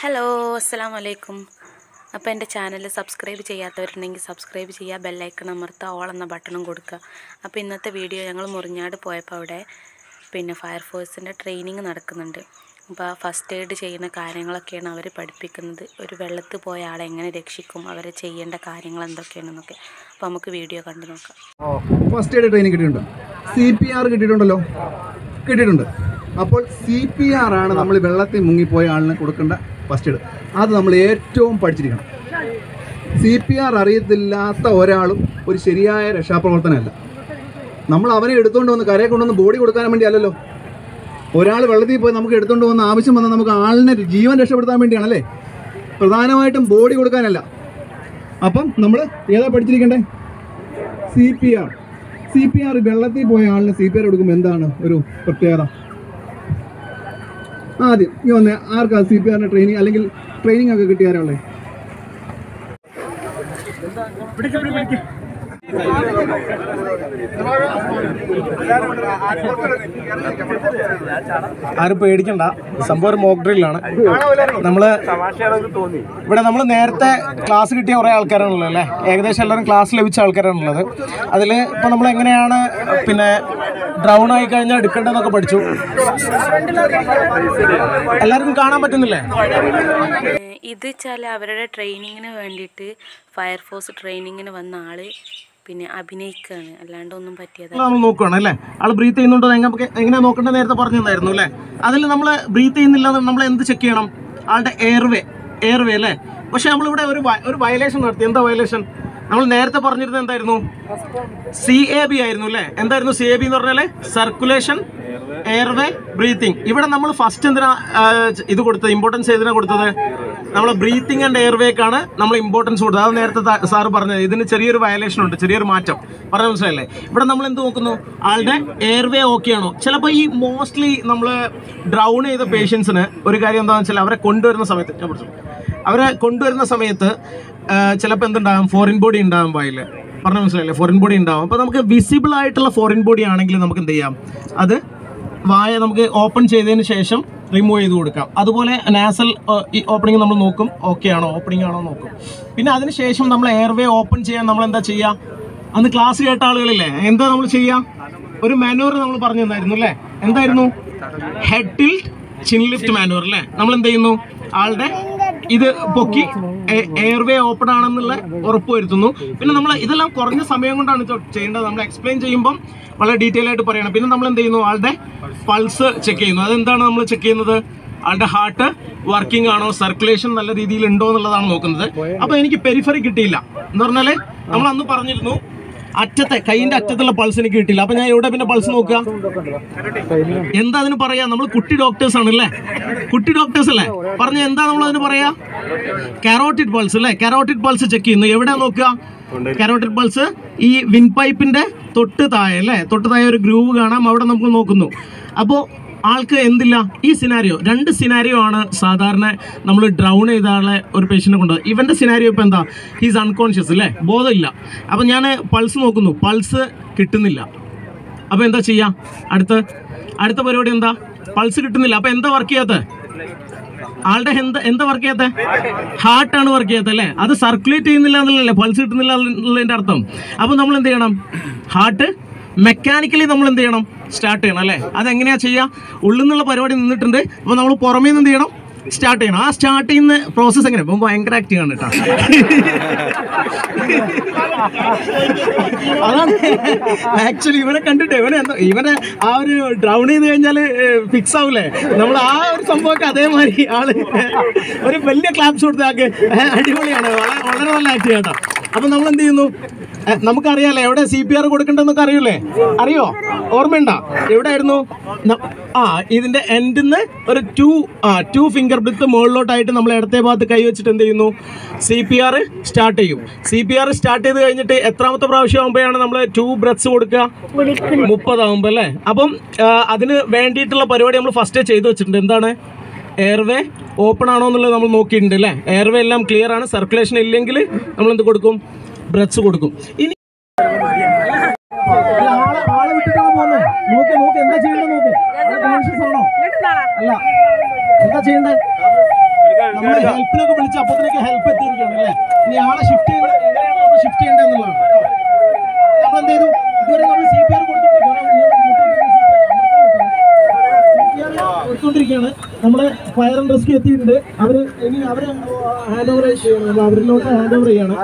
Hello അസ്സാം വലൈക്കും അപ്പോൾ എന്റെ ചാനൽ സബ്സ്ക്രൈബ് ചെയ്യാത്തവരുണ്ടെങ്കിൽ സബ്സ്ക്രൈബ് ചെയ്യുക ബെല്ലൈക്കൺ അമർത്തുക ഓൾ എന്ന ബട്ടണും കൊടുക്കുക. അപ്പോൾ ഇന്നത്തെ വീഡിയോ ഞങ്ങൾ മുറിഞ്ഞാട് പോയപ്പോൾ അവിടെ പിന്നെ ഫയർഫോഴ്സിന്റെ ട്രെയിനിങ് നടക്കുന്നുണ്ട്. അപ്പോൾ ഫസ്റ്റ് എയ്ഡ് ചെയ്യുന്ന കാര്യങ്ങളൊക്കെയാണ് അവർ പഠിപ്പിക്കുന്നത്. ഒരു വെള്ളത്ത് പോയ ആളെ എങ്ങനെ രക്ഷിക്കും അവരെ ചെയ്യേണ്ട കാര്യങ്ങൾ എന്തൊക്കെയാണെന്നൊക്കെ. അപ്പോൾ നമുക്ക് വീഡിയോ കണ്ടു നോക്കാം. ഫസ്റ്റ് എയ്ഡ് ട്രെയിനിങ് കിട്ടിയിട്ടുണ്ട്. സി പി ആർ കിട്ടിയിട്ടുണ്ടല്ലോ? കിട്ടിയിട്ടുണ്ട്. അപ്പോൾ സി പി ആർ ആണ് നമ്മൾ വെള്ളത്തിൽ മുങ്ങിപ്പോയ ആളിന് കൊടുക്കേണ്ട ഫസ്റ്റ് എയ്ഡ് അത് നമ്മൾ ഏറ്റവും പഠിച്ചിരിക്കണം. സി പി ആർ അറിയത്തില്ലാത്ത ഒരാളും ഒരു ശരിയായ രക്ഷാപ്രവർത്തനമല്ല. നമ്മൾ അവനെ എടുത്തുകൊണ്ട് വന്ന് കരയെ കൊണ്ടുവന്ന് ബോഡി കൊടുക്കാൻ വേണ്ടി അല്ലല്ലോ. ഒരാൾ വെള്ളത്തിൽ പോയി നമുക്ക് എടുത്തുകൊണ്ട് വന്ന ആവശ്യം വന്നാൽ നമുക്ക് ആളിനെ ജീവൻ രക്ഷപ്പെടുത്താൻ വേണ്ടിയാണല്ലേ? പ്രധാനമായിട്ടും ബോഡി കൊടുക്കാനല്ല. അപ്പം നമ്മൾ ഏതാ പഠിച്ചിരിക്കണ്ടേ? C P R C P R വെള്ളത്തിൽ പോയ ആളിന് സി പി ആർ കൊടുക്കുമ്പോൾ എന്താണ് ഒരു പ്രത്യേകത? ആദ്യം ഈ ഒന്ന് ആർക്കാ സി പി ആറിന്റെ ട്രെയിനിങ് അല്ലെങ്കിൽ ട്രെയിനിങ് ഒക്കെ കിട്ടിയ ആരാളെ ആരും പേടിക്കണ്ട. സംഭവം ഒരു മോക്ക് ഡ്രില്ലാണ് നമ്മൾ ഇവിടെ നമ്മൾ നേരത്തെ ക്ലാസ് കിട്ടിയ കുറേ ആൾക്കാരാണുള്ളത് അല്ലേ? ഏകദേശം എല്ലാവരും ക്ലാസ് ലഭിച്ച ആൾക്കാരാണുള്ളത്. അതിൽ ഇപ്പൊ നമ്മൾ എങ്ങനെയാണ് പിന്നെ ഡ്രൗൺ ആയി കഴിഞ്ഞാൽ എടുക്കേണ്ടതെന്നൊക്കെ പഠിച്ചു. എല്ലാവർക്കും കാണാൻ പറ്റുന്നില്ലേ? ഇത് വെച്ചാൽ അവരുടെ ട്രെയിനിങ്ങിന് വേണ്ടിയിട്ട് ഫയർഫോഴ്സ് ട്രെയിനിങ്ങിന് വന്ന ആൾ പിന്നെ അഭിനയിക്കുകയാണ് അല്ലാണ്ട് ഒന്നും പറ്റിയതാണ് നമ്മൾ നോക്കുകയാണ് അല്ലേ? ആൾ ബ്രീത്ത് ചെയ്യുന്നുണ്ടോ? എങ്ങനെ നോക്കേണ്ടത് നേരത്തെ പറഞ്ഞു തന്നായിരുന്നു അല്ലേ? അതിൽ നമ്മൾ ബ്രീത്ത് ചെയ്യുന്നില്ല നമ്മൾ എന്ത് ചെക്ക് ചെയ്യണം? ആളുടെ എയർവേ എയർവേ അല്ലേ? പക്ഷെ നമ്മളിവിടെ ഒരു ഒരു വയലേഷൻ നടത്തി. എന്താ വയലേഷൻ നമ്മൾ നേരത്തെ പറഞ്ഞിരുന്നത് എന്തായിരുന്നു? സി എ ബി ആയിരുന്നു അല്ലേ? എന്തായിരുന്നു സി എ ബി എന്ന് പറഞ്ഞാൽ? സർക്കുലേഷൻ എയർവേ ബ്രീത്തിങ് ഇവിടെ നമ്മൾ ഫസ്റ്റ് എന്തിനാ ഇത് കൊടുത്തത്? ഇമ്പോർട്ടൻസ് ഏതിനാ കൊടുത്തത്? നമ്മൾ ബ്രീത്തിങ് ആൻഡ് എയർവേക്കാണ് നമ്മൾ ഇമ്പോർട്ടൻസ് കൊടുത്തത്. അത് നേരത്തെ സാറ് പറഞ്ഞത്. ഇതിന് ചെറിയൊരു വയലേഷൻ ഉണ്ട് ചെറിയൊരു മാറ്റം. പറഞ്ഞ മനസ്സിലല്ലേ ഇവിടെ നമ്മൾ എന്ത് നോക്കുന്നു? ആളുടെ എയർവേ ഓക്കെ ആണോ? ചിലപ്പോൾ ഈ മോസ്റ്റ്ലി നമ്മൾ ഡ്രൗൺ ചെയ്ത പേഷ്യൻസിന് ഒരു കാര്യം എന്താണെന്ന് വെച്ചാൽ അവരെ കൊണ്ടുവരുന്ന സമയത്ത് ഞാൻ അവരെ കൊണ്ടുവരുന്ന സമയത്ത് ചിലപ്പോൾ എന്തുണ്ടാകും ഫോറിൻ ബോഡി ഉണ്ടാകും വായിൽ പറഞ്ഞ മനസ്സിലായില്ലേ? ഫോറിൻ ബോഡി ഉണ്ടാവും. അപ്പോൾ നമുക്ക് വിസിബിൾ ആയിട്ടുള്ള ഫോറിൻ ബോഡി ആണെങ്കിൽ നമുക്ക് എന്ത് ചെയ്യാം? അത് വായ നമുക്ക് ഓപ്പൺ ചെയ്തതിന് ശേഷം റിമൂവ് ചെയ്ത് കൊടുക്കാം. അതുപോലെ നാസൽ ഈ ഓപ്പണിംഗ് നമ്മൾ നോക്കും. ഓക്കെ ആണോ? ഓപ്പണിംഗ് ആണോ നോക്കും. പിന്നെ അതിന് ശേഷം നമ്മൾ എയർവേ ഓപ്പൺ ചെയ്യാൻ നമ്മൾ എന്താ ചെയ്യുക അന്ന് ക്ലാസ് കേട്ട ആളുകളില്ലേ? എന്താ നമ്മൾ ചെയ്യുക ഒരു മാനുവർ നമ്മൾ പറഞ്ഞു തന്നായിരുന്നു അല്ലേ? എന്തായിരുന്നു? Head tilt chin lift manoeuvre അല്ലേ? നമ്മൾ എന്ത് ചെയ്യുന്നു? ആളുടെ ഇത് പൊക്കി എയർവേ ഓപ്പൺ ആണെന്നുള്ള ഉറപ്പ് വരുത്തുന്നു. പിന്നെ നമ്മൾ ഇതെല്ലാം കുറഞ്ഞ സമയം കൊണ്ടാണ് ചെയ്യേണ്ടത്. നമ്മൾ എക്സ്പ്ലെയിൻ ചെയ്യുമ്പം വളരെ ഡീറ്റെയിൽ ആയിട്ട് പറയണം. പിന്നെ നമ്മൾ എന്ത് ചെയ്യുന്നു? ആളുടെ പൾസ് ചെക്ക് ചെയ്യുന്നു. അതെന്താണ് നമ്മൾ ചെക്ക് ചെയ്യുന്നത്? ആളുടെ ഹാർട്ട് വർക്കിംഗ് ആണോ? സർക്കുലേഷൻ നല്ല രീതിയിൽ ഉണ്ടോ എന്നുള്ളതാണ് നോക്കുന്നത്. അപ്പൊ എനിക്ക് പെരിഫറി കിട്ടിയില്ല. എന്ന് പറഞ്ഞാൽ നമ്മൾ അന്ന് പറഞ്ഞിരുന്നു അറ്റത്തെ കൈയിന്റെ അറ്റത്തുള്ള പൾസ് എനിക്ക് കിട്ടില്ല അപ്പൊ ഞാൻ എവിടെ പിന്നെ പൾസ് നോക്കുക? എന്താ അതിന് പറയാ? നമ്മൾ കുട്ടി ഡോക്ടേഴ്സ് ആണ് അല്ലേ കുട്ടി ഡോക്ടേഴ്സ് അല്ലേ? പറഞ്ഞ എന്താ നമ്മൾ അതിന് പറയാ? കാരോട്ടിഡ് പൾസ് അല്ലേ? കാരോട്ടിഡ് പൾസ് ചെക്ക് ചെയ്യുന്നു. എവിടെ നോക്കുക? കാരോട്ടിഡ് പൾസ് ഈ വിൻ പൈപ്പിന്റെ തൊട്ട് താഴെ അല്ലേ? തൊട്ട് താഴെ ഒരു ഗ്രൂവ് കാണാം. അവിടെ നമുക്ക് നോക്കുന്നു. അപ്പോൾ ആൾക്ക് എന്തില്ല? ഈ സിനാരിയോ രണ്ട് സിനാരിയോ ആണ് സാധാരണ നമ്മൾ ഡ്രൗൺ ചെയ്ത ആളെ ഒരു പേഷ്യന്റെ കൊണ്ട്. ഇവന്റെ സിനാരിയോ ഇപ്പോൾ എന്താ? ഹീസ് അൺകോൺഷ്യസ് അല്ലേ? ബോധമില്ല. അപ്പം ഞാൻ പൾസ് നോക്കുന്നു. പൾസ് കിട്ടുന്നില്ല. അപ്പോൾ എന്താ ചെയ്യുക അടുത്ത. അടുത്ത പരിപാടി എന്താ? പൾസ് കിട്ടുന്നില്ല. അപ്പോൾ എന്താ വർക്ക് ചെയ്യാത്തത് ആളുടെ എന്താ എന്താ വർക്ക് ചെയ്യാത്ത? ഹാർട്ടാണ് വർക്ക് ചെയ്യാത്ത അല്ലേ? അത് സർക്കുലേറ്റ് ചെയ്യുന്നില്ല എന്നുള്ളതല്ലേ? പൾസ് കിട്ടുന്നില്ല എന്നുള്ളതിന്റെ അർത്ഥം. അപ്പോൾ നമ്മൾ എന്ത് ചെയ്യണം? ഹാർട്ട് മെക്കാനിക്കലി നമ്മൾ എന്ത് ചെയ്യണം? സ്റ്റാർട്ട് ചെയ്യണം അല്ലേ? അതെങ്ങനെയാ ചെയ്യുക ഉള്ളിൽ നിന്നുള്ള പരിപാടി നിന്നിട്ടുണ്ട്. അപ്പോൾ നമ്മൾ പുറമേ നിന്ന് എന്ത് ചെയ്യണം? സ്റ്റാർട്ട് ചെയ്യണം. ആ സ്റ്റാർട്ട് ചെയ്യുന്ന പ്രോസസ്സ് എങ്ങനെ ഇപ്പം ഭയങ്കര ആക്റ്റീവ് ആണ് കേട്ടോ. അതാണ്. ആക്ച്വലി ഇവനെ കണ്ടിട്ട് ഇവനെ ഇവനെ ആ ഒരു ഡ്രൗൺ ചെയ്ത് കഴിഞ്ഞാൽ ഫിക്സ് ആവൂലേ? നമ്മൾ ആ ഒരു സംഭവമൊക്കെ അതേമാതിരി ആൾ ഒരു വലിയ ക്ലാപ്സ് കൊടുത്താക്ക് അടിപൊളിയാണ്. വളരെ നല്ല ആക്റ്റീവ് കേട്ടോ. അപ്പൊ നമ്മൾ എന്ത് ചെയ്യുന്നു നമുക്കറിയാലോ എവിടെ സി പി ആർ കൊടുക്കണ്ടെന്നൊക്കെ അറിയൂലേ അറിയോ? ഓർമ്മയുണ്ട? എവിടെ ആയിരുന്നു ആ ഇതിന്റെ എൻഡിന്ന് ഒരു ടു ആ ടു ഫിംഗർ ബ്രിത്ത് മുകളിലോട്ടായിട്ട് നമ്മൾ ഇടത്തെ ഭാഗത്ത് കൈ വെച്ചിട്ട് എന്ത് ചെയ്യുന്നു സി പി ആർ സ്റ്റാർട്ട് ചെയ്യും. സി പി ആർ സ്റ്റാർട്ട് ചെയ്ത് കഴിഞ്ഞിട്ട് എത്രാമത്തെ പ്രാവശ്യം ആകുമ്പോഴാണ് നമ്മൾ ടു ബ്രത്ത്സ് കൊടുക്കുക? മുപ്പതാകുമ്പോൾ അല്ലേ? അപ്പം അതിന് വേണ്ടിയിട്ടുള്ള പരിപാടി നമ്മൾ ഫസ്റ്റ് ചെയ്ത് വെച്ചിട്ടുണ്ട്. എന്താണ്? എയർവേ ഓപ്പൺ ആണോ എന്നുള്ളത് നമ്മൾ നോക്കിയിട്ടുണ്ട് അല്ലേ എയർവേ എല്ലാം ക്ലിയർ ആണ് സർക്കുലേഷൻ ഇല്ലെങ്കിൽ നമ്മൾ എന്ത് കൊടുക്കും ബ്രത്ത്സ് കൊടുക്കും ഇനി നോക്ക് നോക്ക് എന്താ ആണോ അല്ല എന്താ ആളെ ഷിഫ്റ്റ് നമ്മൾ ഷിഫ്റ്റ് നമ്മൾ ഇതുവരെ നമ്മൾ സി പി ആർ കൊടുത്തോണ്ടിരിക്കുകയാണ് നമ്മൾ ഫയർ ആൻഡ് റെസ്ക്യൂ എത്തിയിട്ടുണ്ട് അവർ ഇനി അവർ ഹാൻഡ് ഓവർ ചെയ്യണം അവരിലോട്ട് ഹാൻഡ് ഓവർ ചെയ്യാണ്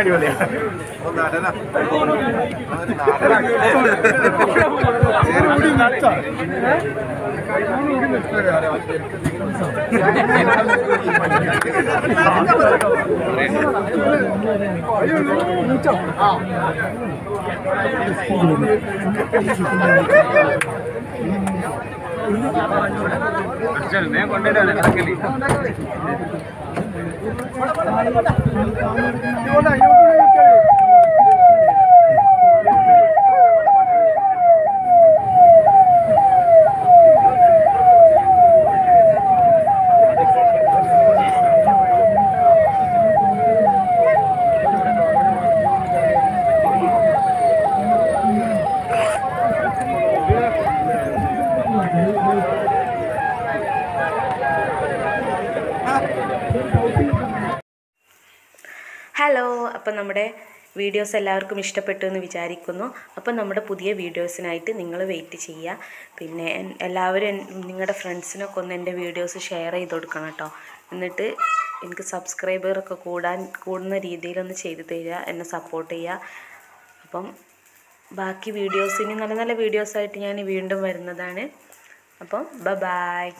എടുത്ത് അങ്ങോട്ടേക്ക് മാറ്റാം. よ。ഹലോ അപ്പം നമ്മുടെ വീഡിയോസ് എല്ലാവർക്കും ഇഷ്ടപ്പെട്ടു എന്ന് വിചാരിക്കുന്നു. അപ്പം നമ്മുടെ പുതിയ വീഡിയോസിനായിട്ട് നിങ്ങൾ വെയിറ്റ് ചെയ്യുക. പിന്നെ എല്ലാവരും നിങ്ങളുടെ ഫ്രണ്ട്സിനൊക്കെ ഒന്ന് എന്റെ വീഡിയോസ് ഷെയർ ചെയ്ത് കൊടുക്കണം കേട്ടോ. എന്നിട്ട് എനിക്ക് സബ്സ്ക്രൈബറൊക്കെ കൂടാൻ കൂടുന്ന രീതിയിലൊന്ന് ചെയ്തു തരിക എന്നെ സപ്പോർട്ട് ചെയ്യുക. അപ്പം ബാക്കി വീഡിയോസിന് നല്ല നല്ല വീഡിയോസായിട്ട് ഞാൻ വീണ്ടും വരുന്നതാണ്. അപ്പം ബ ബായ്